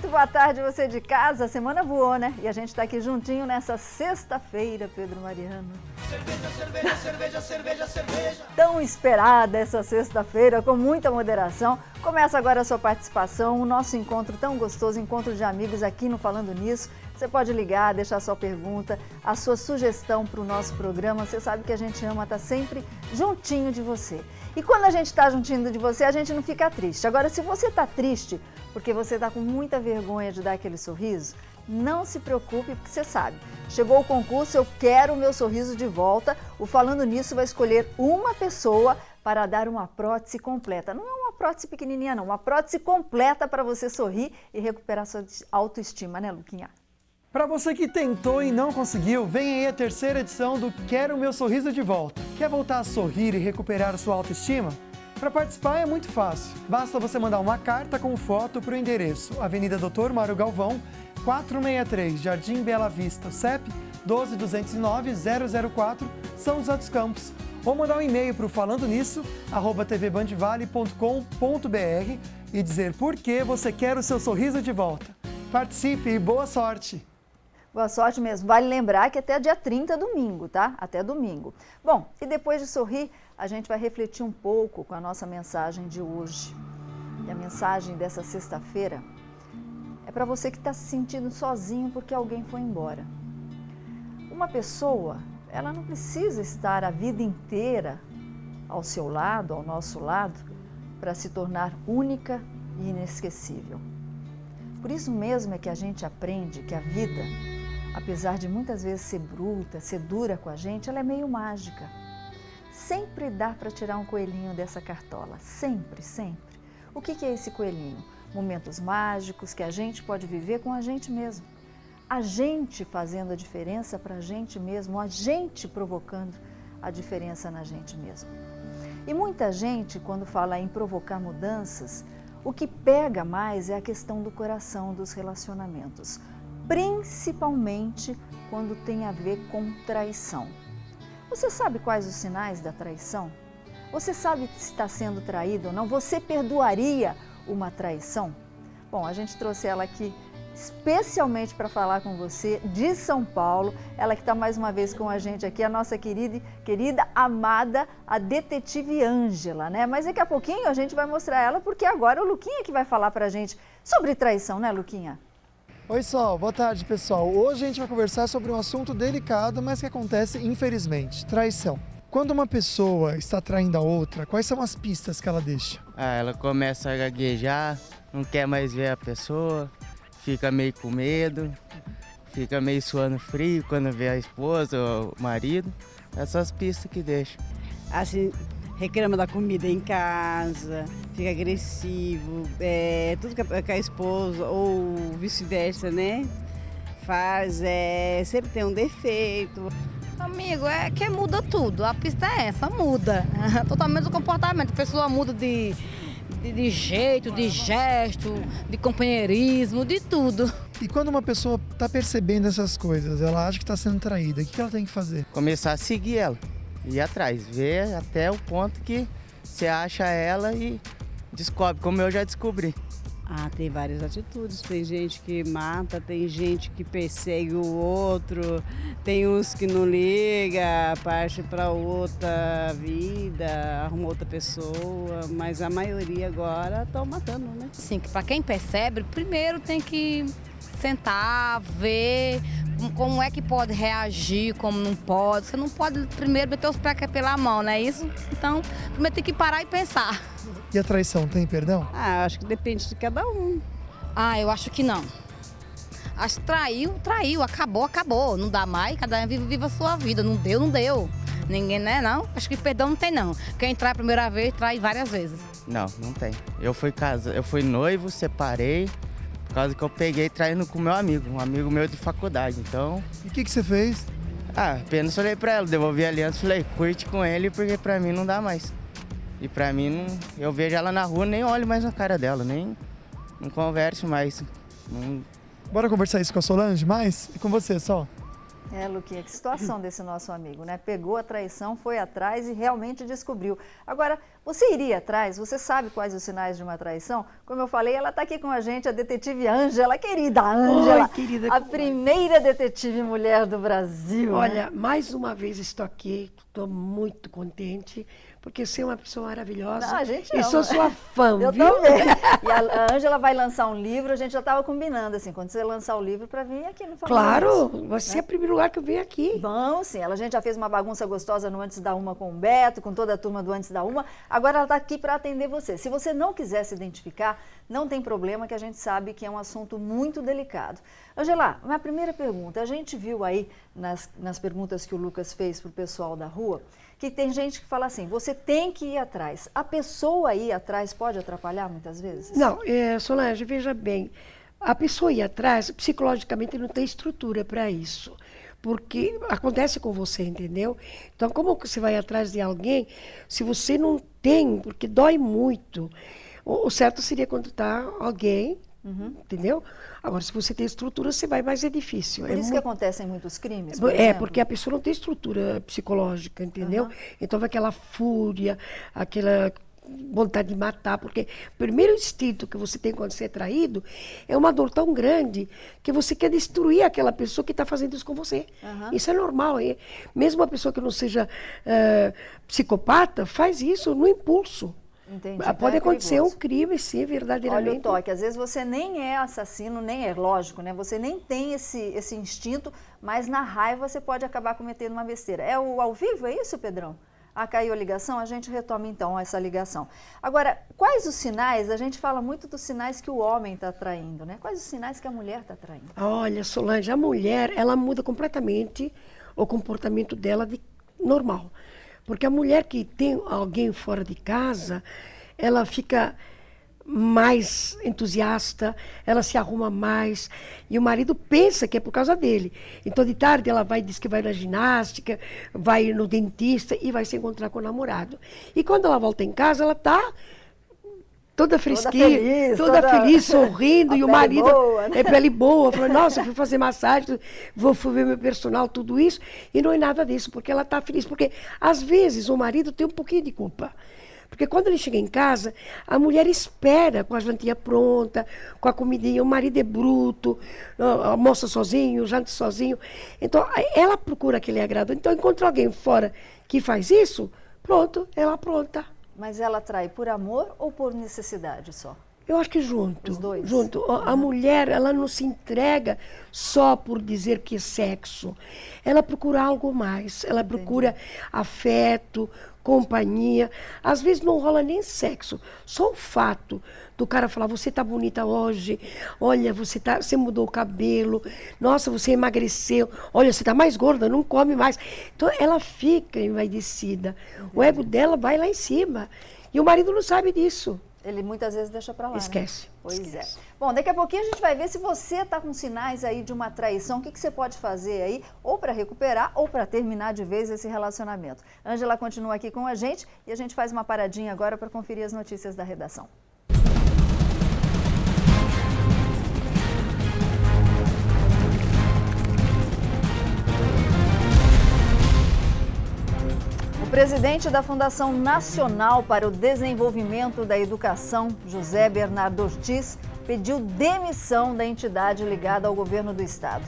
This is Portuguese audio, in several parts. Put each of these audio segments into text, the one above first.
Muito boa tarde, você de casa. A semana voou, né? E a gente está aqui juntinho nessa sexta-feira, Pedro Mariano. Cerveja, cerveja, cerveja, cerveja, cerveja. Tão esperada essa sexta-feira, com muita moderação. Começa agora a sua participação, o nosso encontro tão gostoso, encontro de amigos aqui no Falando Nisso. Você pode ligar, deixar sua pergunta, a sua sugestão para o nosso programa. Você sabe que a gente ama estar tá sempre juntinho de você. E quando a gente está juntinho de você, a gente não fica triste. Agora, se você está triste porque você está com muita vergonha de dar aquele sorriso, não se preocupe, porque você sabe. Chegou o concurso, eu quero o meu sorriso de volta. O Falando Nisso vai escolher uma pessoa para dar uma prótese completa. Não é prótese pequenininha, não. Uma prótese completa para você sorrir e recuperar sua autoestima, né, Luquinha? Para você que tentou e não conseguiu, vem aí a terceira edição do Quero Meu Sorriso de Volta. Quer voltar a sorrir e recuperar sua autoestima? Para participar é muito fácil. Basta você mandar uma carta com foto para o endereço Avenida Doutor Mário Galvão, 463, Jardim Bela Vista, CEP 12209-004, São José dos Campos. Ou mandar um e-mail para o falando nisso, tvbandvale.com.br e dizer por que você quer o seu sorriso de volta. Participe e boa sorte! Boa sorte mesmo. Vale lembrar que até dia 30 domingo, tá? Até domingo. Bom, e depois de sorrir, a gente vai refletir um pouco com a nossa mensagem de hoje. E a mensagem dessa sexta-feira é para você que está se sentindo sozinho porque alguém foi embora. Uma pessoa, ela não precisa estar a vida inteira ao seu lado, ao nosso lado, para se tornar única e inesquecível. Por isso mesmo é que a gente aprende que a vida apesar de muitas vezes ser bruta, ser dura com a gente, ela é meio mágica. Sempre dá para tirar um coelhinho dessa cartola, sempre, sempre. O que, é esse coelhinho? Momentos mágicos que a gente pode viver com a gente mesmo. A gente fazendo a diferença para a gente mesmo, a gente provocando a diferença na gente mesmo. E muita gente, quando fala em provocar mudanças, o que pega mais é a questão do coração, dos relacionamentos principalmente quando tem a ver com traição. Você sabe quais os sinais da traição? Você sabe se está sendo traído ou não? Você perdoaria uma traição? Bom, a gente trouxe ela aqui especialmente para falar com você de São Paulo. Ela que está mais uma vez com a gente aqui, a nossa querida, querida amada, a detetive Ângela, né? Mas daqui a pouquinho a gente vai mostrar ela, porque agora o Luquinha que vai falar para a gente sobre traição, né, Luquinha? Oi, Sol. Boa tarde, pessoal. Hoje a gente vai conversar sobre um assunto delicado, mas que acontece, infelizmente, traição. Quando uma pessoa está traindo a outra, quais são as pistas que ela deixa? Ah, ela começa a gaguejar, não quer mais ver a pessoa, fica meio com medo, fica meio suando frio quando vê a esposa ou o marido. Essas pistas que deixa. Assim, reclama da comida em casa, fica agressivo, é, tudo que a, que a esposa ou vice-versa, né? Faz, é, sempre tem um defeito. Amigo, é que muda tudo. A pista é essa, muda. Totalmente o comportamento. A pessoa muda de, de, de, jeito, de gesto, de companheirismo, de tudo. E quando uma pessoa está percebendo essas coisas, ela acha que está sendo traída, o que ela tem que fazer? Começar a seguir ela ir atrás, ver até o ponto que você acha ela e descobre, como eu já descobri. Ah, tem várias atitudes. Tem gente que mata, tem gente que persegue o outro, tem uns que não liga, parte para outra vida, arruma outra pessoa, mas a maioria agora estão matando, né? Sim, que para quem percebe, primeiro tem que sentar, ver como é que pode reagir, como não pode. Você não pode primeiro meter os pés pela mão, não é isso? Então, primeiro tem que parar e pensar. E a traição tem perdão? Ah, acho que depende de cada um. Ah, eu acho que não. Acho que traiu, traiu, acabou, acabou. Não dá mais, cada um vive, vive a sua vida. Não deu, não deu. Ninguém, né? Não. Acho que perdão não tem, não. Quem trai a primeira vez, trai várias vezes. Não, não tem. Eu fui casa, eu fui noivo, separei. Por causa que eu peguei traindo com meu amigo, um amigo meu de faculdade, então... E o que, que você fez? Ah, apenas falei pra ela, devolvi a aliança, falei, curte com ele, porque pra mim não dá mais. E pra mim, não, eu vejo ela na rua, nem olho mais na cara dela, nem não converso mais. Não... Bora conversar isso com a Solange mais? E com você, só? É, Luquinha, que situação desse nosso amigo, né? Pegou a traição, foi atrás e realmente descobriu. Agora, você iria atrás? Você sabe quais os sinais de uma traição? Como eu falei, ela está aqui com a gente, a detetive Ângela, querida Ângela. querida, a primeira detetive mulher do Brasil. Olha, né? mais uma vez estou aqui, estou muito contente porque você é uma pessoa maravilhosa. Não, a gente e ama. sou sua fã, Eu viu? também. E a Ângela vai lançar um livro, a gente já estava combinando, assim, quando você lançar o livro, para vir aqui no Fala Claro, você né? é o primeiro lugar que eu venho aqui. Vamos sim, ela, a gente já fez uma bagunça gostosa no Antes da Uma com o Beto, com toda a turma do Antes da Uma, agora ela está aqui para atender você. Se você não quiser se identificar, não tem problema, que a gente sabe que é um assunto muito delicado. Angela, minha primeira pergunta, a gente viu aí nas, nas perguntas que o Lucas fez para o pessoal da rua, que tem gente que fala assim, você tem que ir atrás. A pessoa ir atrás pode atrapalhar muitas vezes? Não, é, Solange, veja bem, a pessoa ir atrás, psicologicamente, não tem estrutura para isso. Porque acontece com você, entendeu? Então, como você vai atrás de alguém se você não tem, porque dói muito. O, o certo seria contratar alguém, Uhum. entendeu? Agora, se você tem estrutura, você vai, mas é difícil. Por é isso que muito- acontecem muitos crimes, por É, exemplo? porque a pessoa não tem estrutura psicológica, entendeu? Aham. Então vai aquela fúria, aquela vontade de matar, porque o primeiro instinto que você tem quando você é traído é uma dor tão grande que você quer destruir aquela pessoa que está fazendo isso com você. Aham. Isso é normal. é. Mesmo uma pessoa que não seja eh, psicopata faz isso no impulso. Entendi, Ah, Pode é acontecer um perigoso. crime, sim, verdadeiramente. Olha o toque, às vezes você nem é assassino, nem é lógico, né? Você nem tem esse, esse instinto, mas na raiva você pode acabar cometendo uma besteira. É o ao vivo, é isso, Pedrão? Ah, caiu a ligação? A gente retoma então essa ligação. Agora, quais os sinais? A gente fala muito dos sinais que o homem está traindo, né? Quais os sinais que a mulher está traindo? Olha, Solange, a mulher, ela muda completamente o comportamento dela de normal. Porque a mulher que tem alguém fora de casa, ela fica mais entusiasta, ela se arruma mais, e o marido pensa que é por causa dele. Então, de tarde, ela vai, diz que vai na ginástica, vai no dentista e vai se encontrar com o namorado. E quando ela volta em casa, ela está toda fresquinha, feliz, toda, toda- feliz, sorrindo, e o marido boa, né? é pele boa. Falou, nossa, fui fazer massagem, vou ver meu personal, tudo isso. E não é nada disso, porque ela está feliz. Porque, às vezes, o marido tem um pouquinho de culpa. Porque quando ele chega em casa, a mulher espera com a jantinha pronta, com a comidinha. O marido é bruto, almoça sozinho, janta sozinho. Então, ela procura aquele agrado. Então, encontra alguém fora que faz isso, pronto, ela pronta. Mas ela trai por amor ou por necessidade só? Eu acho que junto. Os dois? Junto. A, a mulher, ela não se entrega só por dizer que é sexo. Ela procura algo mais. Ela procura afeto, companhia. Às vezes não rola nem sexo. Só o fato do cara falar, você tá bonita hoje, olha, você, tá, você mudou o cabelo, nossa, você emagreceu, olha, você tá mais gorda, não come mais. Então ela fica envaidecida. O ego dela vai lá em cima. E o marido não sabe disso. Ele muitas vezes deixa pra lá. né? Esquece, Pois esquece. é. Bom, daqui a pouquinho a gente vai ver se você está com sinais aí de uma traição, o que, que você pode fazer aí, ou para recuperar, ou para terminar de vez esse relacionamento. Ângela continua aqui com a gente e a gente faz uma paradinha agora para conferir as notícias da redação. Presidente da Fundação Nacional para o Desenvolvimento da Educação, José Bernardo Ortiz, pediu demissão da entidade ligada ao governo do estado.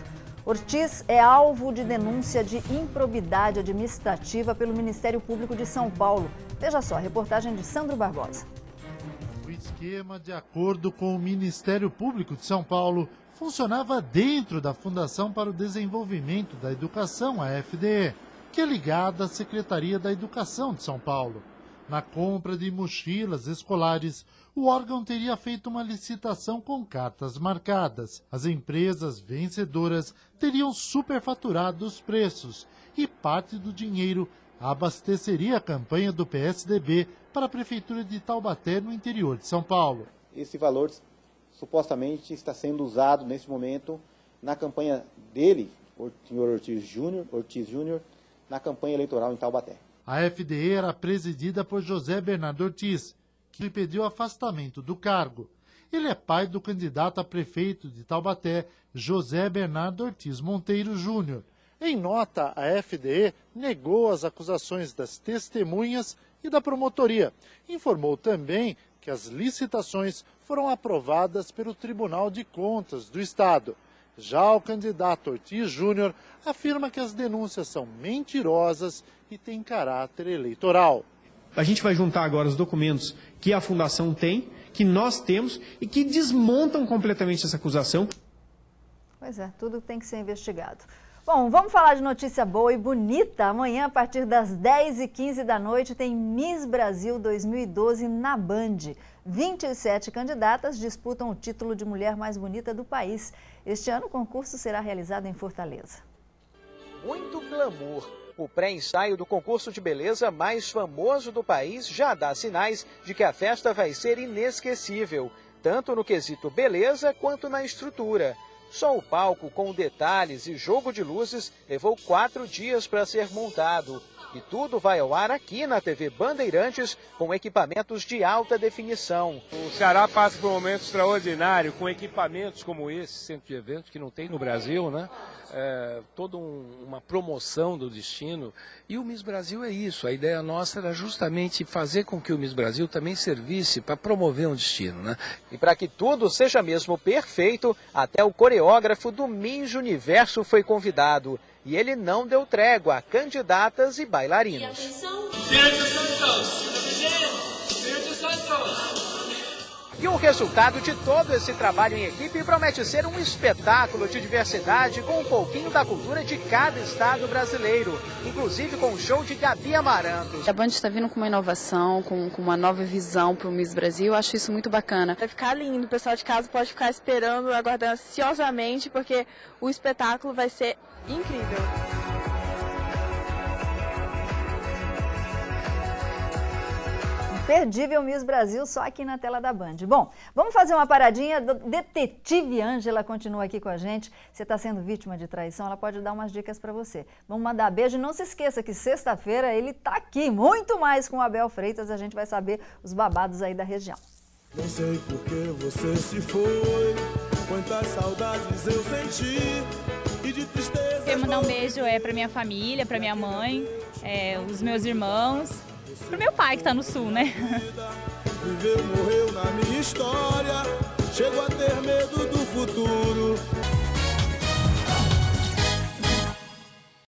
Ortiz é alvo de denúncia de improbidade administrativa pelo Ministério Público de São Paulo. Veja só, a reportagem de Sandro Barbosa. O esquema, de acordo com o Ministério Público de São Paulo, funcionava dentro da Fundação para o Desenvolvimento da Educação, a FDE, que é ligada à Secretaria da Educação de São Paulo. Na compra de mochilas escolares, o órgão teria feito uma licitação com cartas marcadas. As empresas vencedoras teriam superfaturado os preços e parte do dinheiro abasteceria a campanha do PSDB para a Prefeitura de Taubaté, no interior de São Paulo. Esse valor supostamente está sendo usado nesse momento na campanha dele, o senhor Ortiz Júnior, Ortiz Júnior, na campanha eleitoral em Taubaté. A FDE era presidida por José Bernardo Ortiz, que lhe pediu afastamento do cargo. Ele é pai do candidato a prefeito de Taubaté, José Bernardo Ortiz Monteiro Júnior. Em nota, a FDE negou as acusações das testemunhas e da promotoria. Informou também que as licitações foram aprovadas pelo Tribunal de Contas do Estado. Já o candidato Ortiz Júnior afirma que as denúncias são mentirosas e têm caráter eleitoral. A gente vai juntar agora os documentos que a Fundação tem, que nós temos e que desmontam completamente essa acusação. Pois é, tudo tem que ser investigado. Bom, vamos falar de notícia boa e bonita. Amanhã, a partir das 10h15 da noite, tem Miss Brasil 2012 na Band. 27 candidatas disputam o título de mulher mais bonita do país. Este ano, o concurso será realizado em Fortaleza. Muito glamour. O pré-ensaio do concurso de beleza mais famoso do país já dá sinais de que a festa vai ser inesquecível, tanto no quesito beleza quanto na estrutura. Só o palco, com detalhes e jogo de luzes, levou quatro dias para ser montado. E tudo vai ao ar aqui na TV Bandeirantes com equipamentos de alta definição. O Ceará passa por um momento extraordinário com equipamentos como esse centro de eventos que não tem no Brasil, né? É, toda um, uma promoção do destino. E o Miss Brasil é isso. A ideia nossa era justamente fazer com que o Miss Brasil também servisse para promover um destino, né? E para que tudo seja mesmo perfeito, até o coreógrafo do Miss Universo foi convidado e ele não deu trégua a candidatas e bailarinos. E o resultado de todo esse trabalho em equipe promete ser um espetáculo de diversidade com um pouquinho da cultura de cada estado brasileiro, inclusive com o show de Gabi Amarantos. A Band está vindo com uma inovação, com, com uma nova visão para o Miss Brasil, eu acho isso muito bacana. Vai ficar lindo, o pessoal de casa pode ficar esperando, aguardando ansiosamente, porque o espetáculo vai ser incrível. Imperdível Miss Brasil só aqui na tela da Band. Bom, vamos fazer uma paradinha. Detetive Ângela continua aqui com a gente. Você está sendo vítima de traição, ela pode dar umas dicas para você. Vamos mandar beijo e não se esqueça que sexta-feira ele está aqui, muito mais com o Abel Freitas. A gente vai saber os babados aí da região. Não sei por que você se foi, quantas saudades eu senti e de tristeza. Quero mandar um beijo é, para minha família, para minha mãe, é, os meus irmãos, pro meu pai que está no sul, né? Viveu, morreu na minha história, chego a ter medo do futuro.